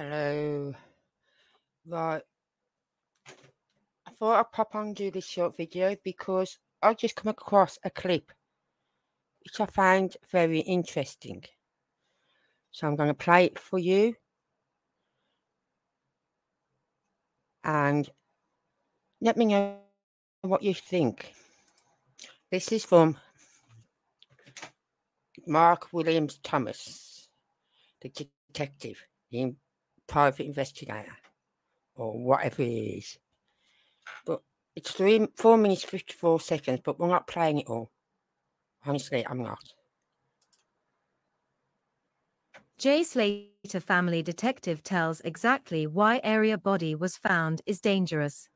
Hello. Right. I thought I'd pop on do this short video because I just come across a clip which I find very interesting. So I'm going to play it for you. And let me know what you think. This is from Mark Williams Thomas, the detective, the private investigator, or whatever it is. But it's three, four minutes, 54 seconds, but we're not playing it all. Honestly, I'm not. Jay Slater family detective tells exactly why area body was found is dangerous.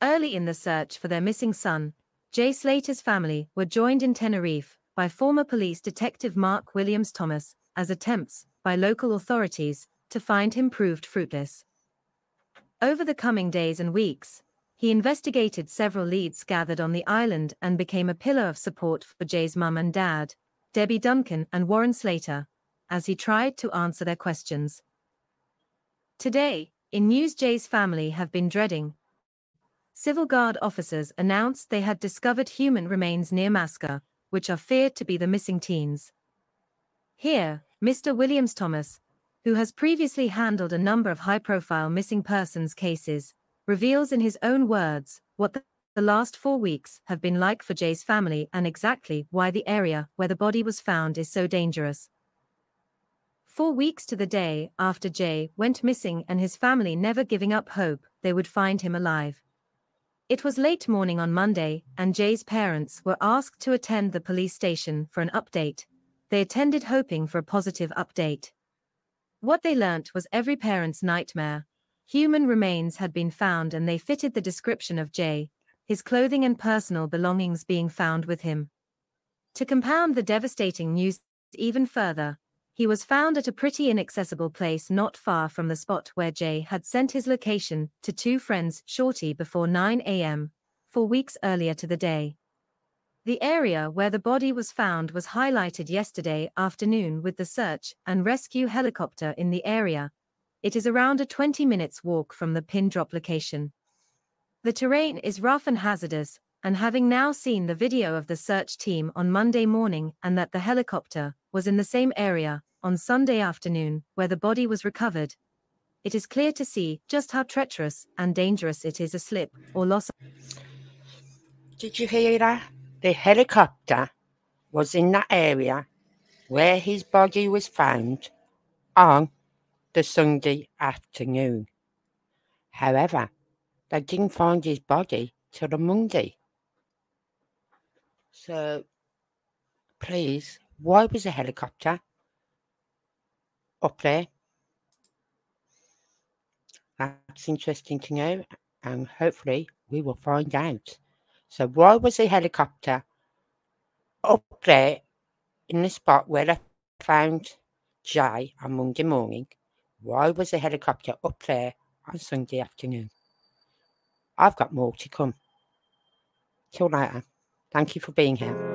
Early in the search for their missing son, Jay Slater's family were joined in Tenerife by former police detective Mark Williams Thomas as attempts by local authorities to find him proved fruitless. Over the coming days and weeks, he investigated several leads gathered on the island and became a pillar of support for Jay's mum and dad, Debbie Duncan and Warren Slater, as he tried to answer their questions. Today, in news Jay's family have been dreading, Civil Guard officers announced they had discovered human remains near Masca, which are feared to be the missing teens. Here, Mr. Williams Thomas, who has previously handled a number of high profile missing persons cases, reveals in his own words what the, the last four weeks have been like for Jay's family and exactly why the area where the body was found is so dangerous. Four weeks to the day after Jay went missing and his family never giving up hope they would find him alive. It was late morning on Monday, and Jay's parents were asked to attend the police station for an update. They attended hoping for a positive update. What they learnt was every parent's nightmare. Human remains had been found and they fitted the description of Jay, his clothing and personal belongings being found with him. To compound the devastating news even further, he was found at a pretty inaccessible place not far from the spot where Jay had sent his location to two friends shortly before 9 a.m., four weeks earlier to the day. The area where the body was found was highlighted yesterday afternoon with the search and rescue helicopter in the area. It is around a 20 minutes walk from the pin drop location. The terrain is rough and hazardous, and having now seen the video of the search team on Monday morning and that the helicopter was in the same area on Sunday afternoon where the body was recovered, it is clear to see just how treacherous and dangerous it is a slip or loss. Did you hear that? The helicopter was in that area where his body was found on the Sunday afternoon. However, they didn't find his body till the Monday. So, please, why was a helicopter up there? That's interesting to know, and hopefully we will find out. So, why was the helicopter up there in the spot where I found Jay on Monday morning? Why was the helicopter up there on Sunday afternoon? I've got more to come. Till later. Thank you for being here.